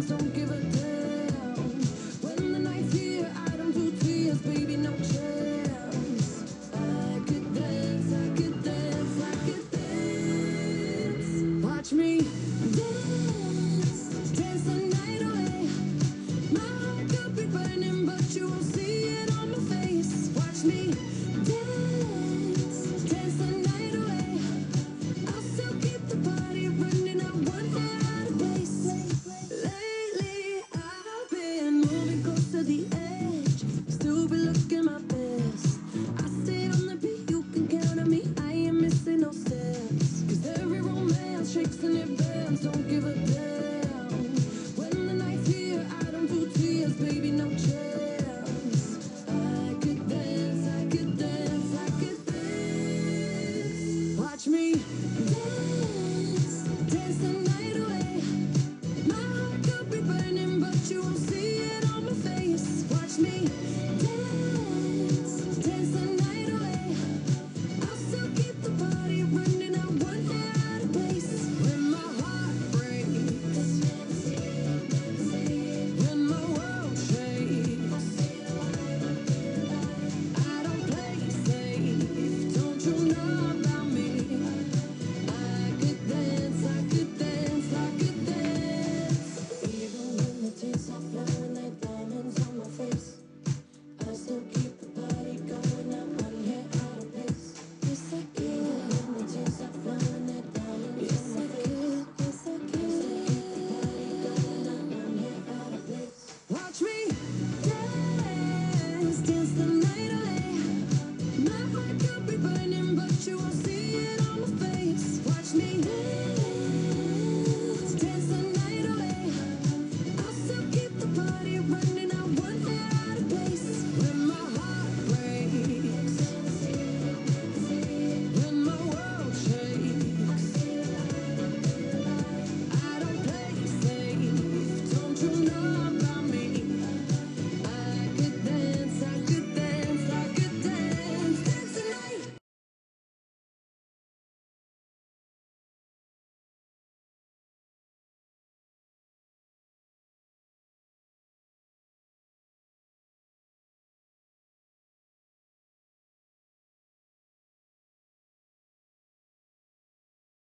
Thank you. don't give up. When the night's here, I don't do tears, baby, no chance. I could dance, I could dance, I could dance. Watch me dance.